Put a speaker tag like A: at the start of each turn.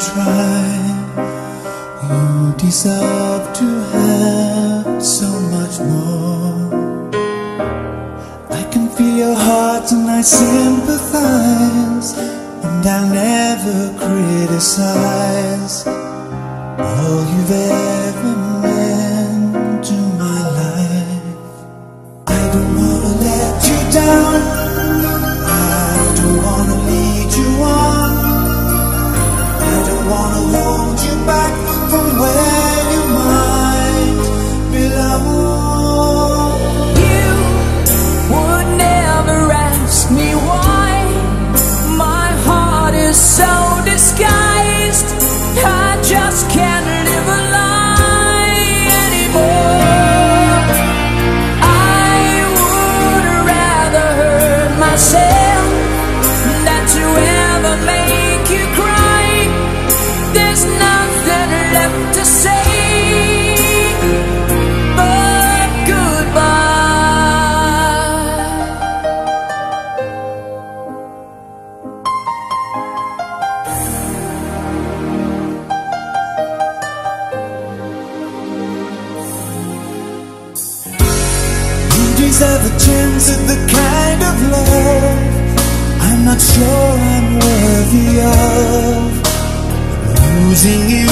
A: try. You deserve to have so much more. I can feel your heart and I sympathize. And I'll never criticize all you've ever. These are the gems of the kind of love I'm not sure I'm worthy of. Losing you